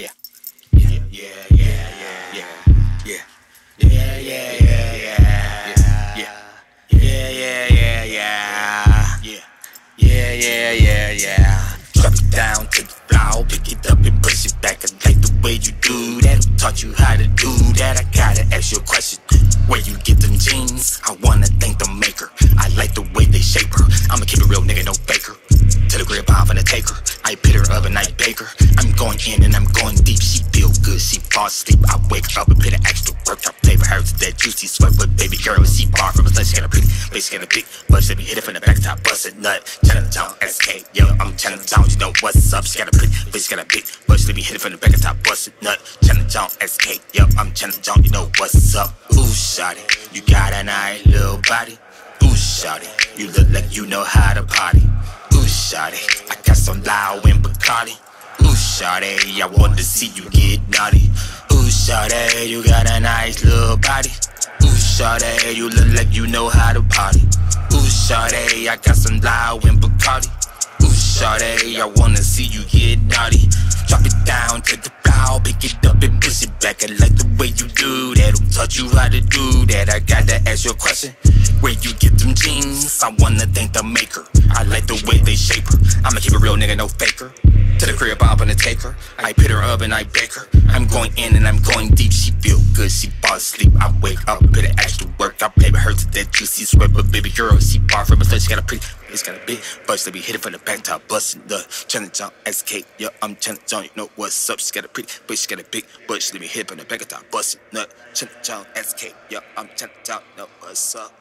Yeah. Yeah, yeah, yeah, yeah, yeah, yeah. Yeah, yeah, yeah, yeah, yeah. Yeah, yeah, yeah, yeah. Yeah. Yeah, yeah, yeah, yeah. Yeah. Drop it down to the floor, pick it up and push it back. I like the way you do that. Who taught you how to do that? I gotta ask you a question. Where you get them jeans? I wanna thank the maker. I like the way they shape her. I'ma keep it real, nigga, no faker. To the grip, I'm finna take her. I pit her up and I bake her. I'm going in and I'm going deep. She feel good, she fall asleep. I wake up and put an extra work. I flavor her to that juicy sweat. But baby girl, she far from a sun. She got a pretty, but she got a big butt. She be hit it from the back top, bust a nut. Channel Town, SK, yo, I'm Channel Town. You know what's up? She got a pretty, but she got a big butt. She be hit it from the back top, bust a nut. Channel Town, SK, yo, I'm Channel Town. You know what's up? Ooh, shawty, you got a nice little body. Ooh, shawty, you look like you know how to party. Bacardi. Ooh, shawty, I want to see you get naughty. Ooh, shawty, you got a nice little body. Ooh, shawty, you look like you know how to party. Ooh, shawty, I got some loud and Bacardi. Ooh, shawty, I wanna see you get naughty. Drop it down to the floor, pick it up and push it back. I like the way you do that. Who taught you how to do that? I gotta ask you a question. Where you get them jeans? I wanna thank the maker. I like the way they shape her. I'ma keep a real, nigga, no faker. To the crib, I'm gonna take her. I pit her up and I bake her. I'm going in and I'm going deep. She feel good, she fall asleep. I wake up, put an extra work. I play with her to that juicy sweat. But baby girl, she far from a slut. She got a pretty, it's got a big butt. Let me hit it from the back top, bustin' the challenge jump, SK. Yeah, I'm challenge jump. You know what's up? She got a pretty, but she got a big butt. Let me hit it from the back top, bustin' nut. Challenge jump, SK. Yeah, I'm challenge You Know what's up?